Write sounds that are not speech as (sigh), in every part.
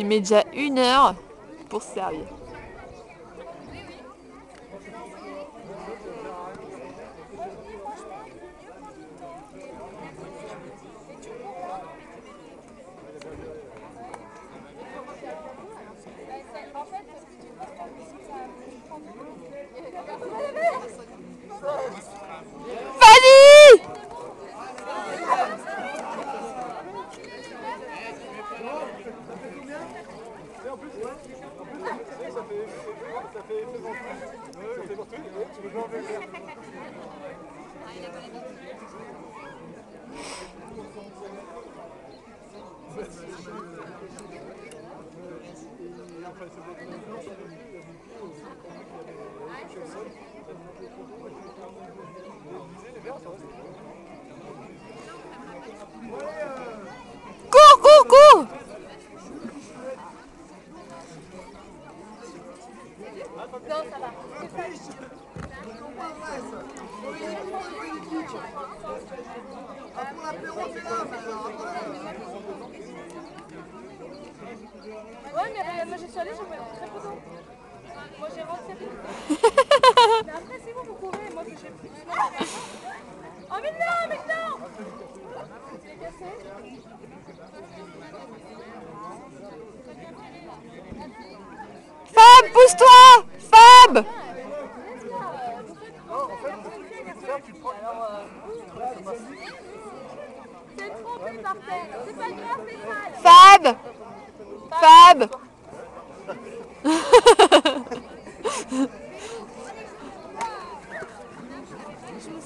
Il met déjà une heure pour se servir. Cours, cours, cours Ouais, mais regarde, moi j'ai sur allée, pris très photo. Moi j'ai rentré. (laughs) mais après, c'est bon, vous courez. Moi, je sais plus. Oh, mais non, mais non. C'est cassé. Fab, pousse-toi Fab (laughs)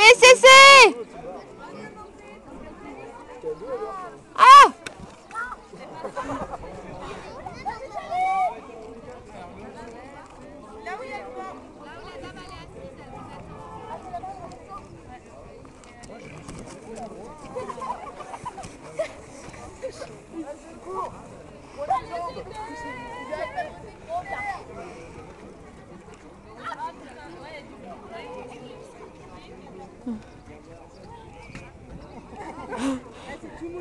en place.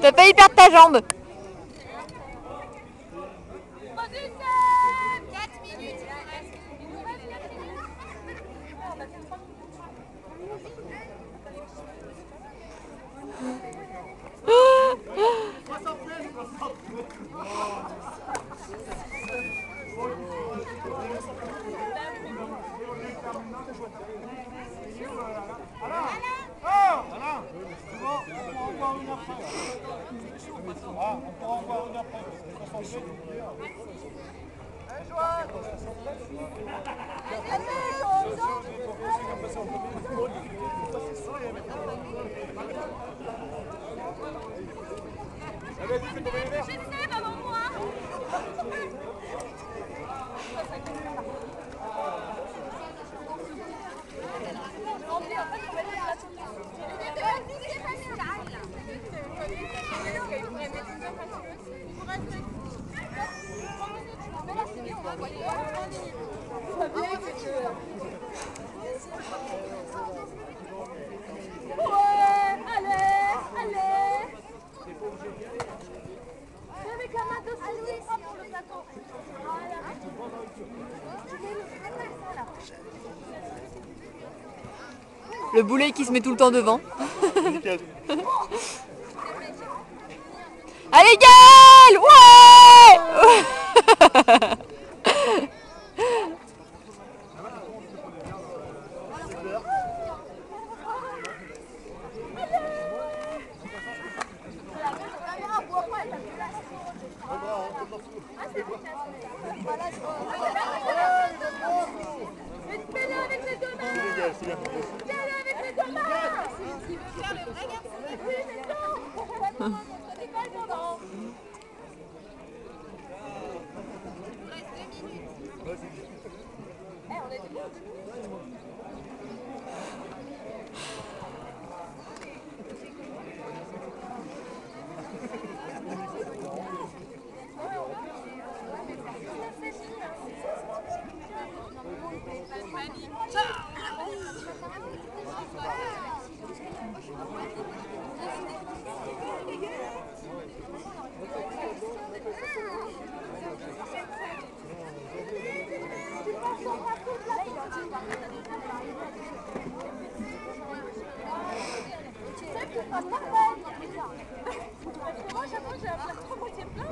T'as failli perdre ta jambe J'essaie, maman, moi. Ouais, allez, allez. Fais avec la main dessus, hop, sur le boulet qui se met tout le temps devant. (laughs) Allez, Gaël Reste deux minutes. Eh, moi, fois, j'ai un plat trop moitié plein.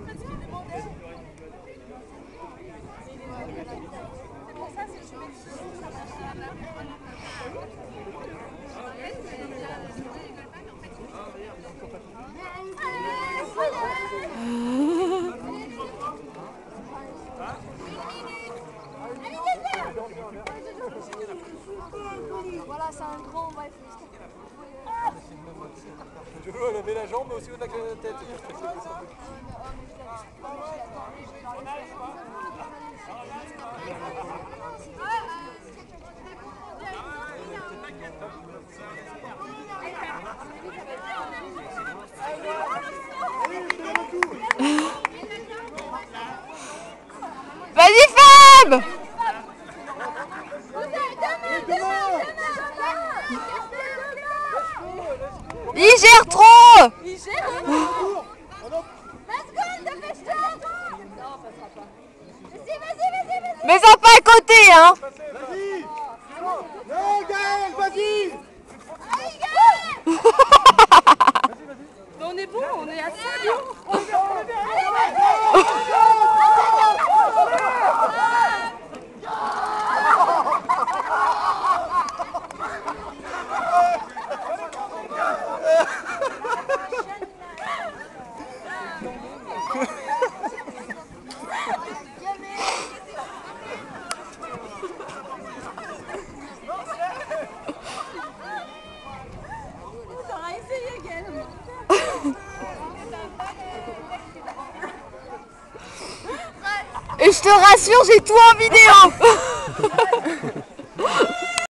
C'est pour ça, si je mets marche. Voilà, c'est un grand, on va Veux lever la jambe mais aussi haut de la tête Fab Il gère trop. Il gère Mais ça pas à côté hein Vas-y Non Gaël, vas-y Mais on est bon, on est à 5 T'auras essayé, Gaël Et je te rassure, j'ai tout en vidéo (laughs)